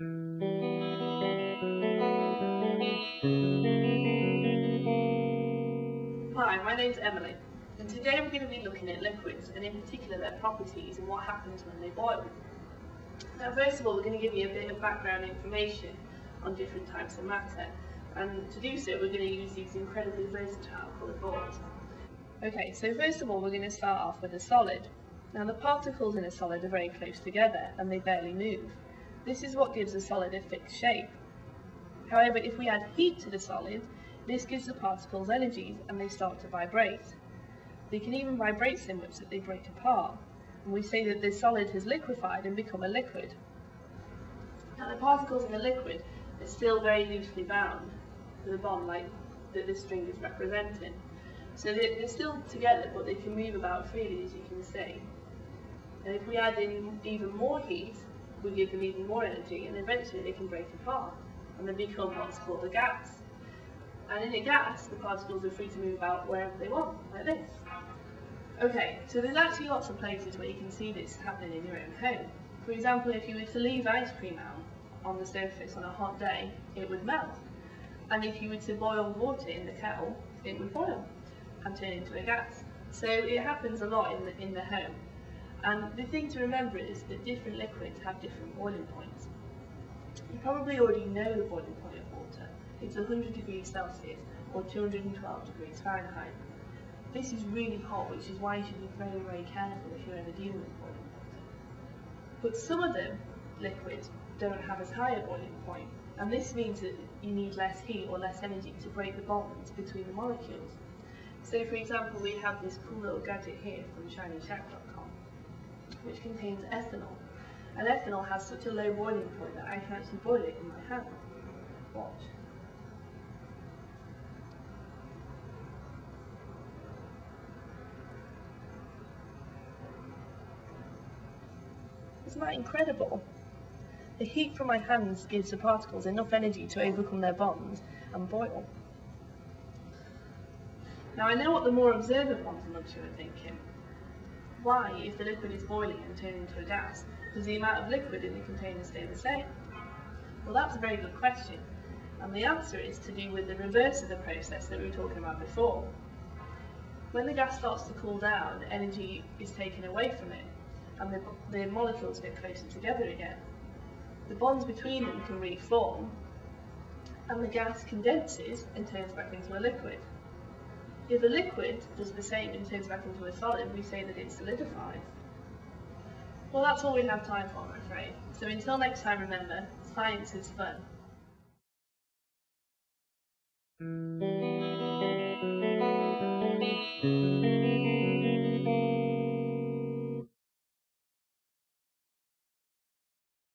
Hi, my name's Emily, and today we're going to be looking at liquids, and in particular their properties and what happens when they boil. Now first of all, we're going to give you a bit of background information on different types of matter, and to do so we're going to use these incredibly versatile coloured boards. Okay, so first of all we're going to start off with a solid. Now the particles in a solid are very close together and they barely move. This is what gives a solid a fixed shape. However, if we add heat to the solid, this gives the particles energies and they start to vibrate. They can even vibrate so much that they break apart, and we say that the solid has liquefied and become a liquid. Now the particles in the liquid are still very loosely bound to the bond like that this string is representing. So they're, they're still together but they can move about freely as you can see. And if we add in even more heat, we give them even more energy and eventually they can break apart and they become what's called a gas. And in a gas, the particles are free to move about wherever they want, like this. Okay, so there's actually lots of places where you can see this happening in your own home. For example, if you were to leave ice cream out on the surface on a hot day, it would melt. And if you were to boil water in the kettle, it would boil and turn into a gas. So it happens a lot in the, in the home. And the thing to remember is that different liquids have different boiling points. You probably already know the boiling point of water. It's 100 degrees Celsius or 212 degrees Fahrenheit. This is really hot, which is why you should be very, very careful if you're ever dealing with boiling water. But some of them, liquids, don't have as high a boiling point, and this means that you need less heat or less energy to break the bonds between the molecules. So for example, we have this cool little gadget here from ShinyShack.com, which contains ethanol. And ethanol has such a low boiling point that I can actually boil it in my hand. Watch. Isn't that incredible? The heat from my hands gives the particles enough energy to overcome their bonds and boil. Now I know what the more observant ones amongst you are thinking. Why, if the liquid is boiling and turning into a gas, does the amount of liquid in the container stay the same? Well that's a very good question, and the answer is to do with the reverse of the process that we were talking about before. When the gas starts to cool down, energy is taken away from it, and the, the molecules get closer together again. The bonds between them can reform, and the gas condenses and turns back into a liquid. If a liquid does the same and turns back into a solid, we say that it solidifies. Well, that's all we have time for, I'm afraid. So until next time, remember, science is fun.